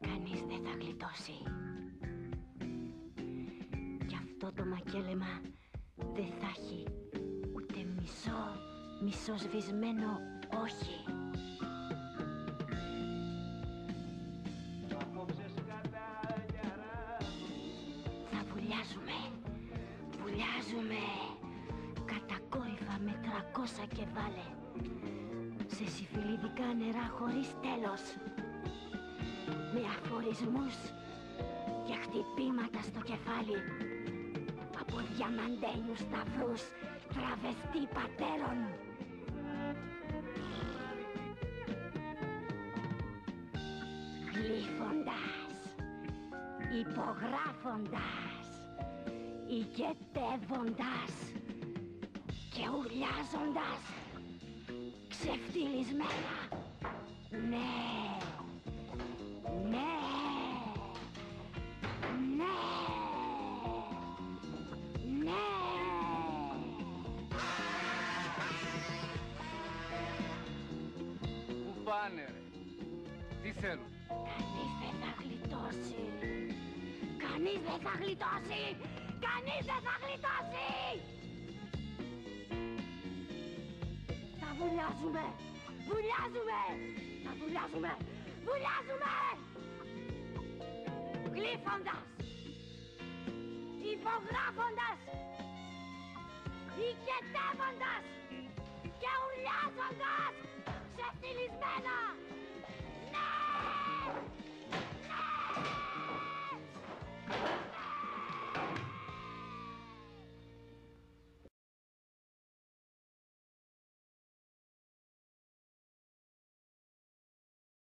Κανείς δεν θα γλιτώσει. Κι αυτό το μακέλεμα δεν θα έχει ούτε μισό, μισό σβησμένο όχι. Θα βουλιάζουμε, βουλιάζουμε κατακόρυφα με τρακόσα και βάλε. Σε συμφιλιδικά νερά χωρίς τέλος. Με αφορισμούς και χτυπήματα στο κεφάλι. Από διαμαντένιους σταυρούς τραβεστή πατέρων. Υπογράφοντας, ηγετεύοντας και ουρλιάζοντας ξεφτυλισμένα. Ναι, ναι, ναι, ναι. Πού πάνε ρε; Τι θέλουν; Δεν θα γλιτώσει. Κανείς δεν θα γλιτώσει. Θα βουλιάζουμε. Βουλιάζουμε. Θα βουλιάζουμε. Βουλιάζουμε. Γλύφοντας. Υπογράφοντας. Οικετεύοντας. Και ουρλιάζοντας. Ξεφτυλισμένα.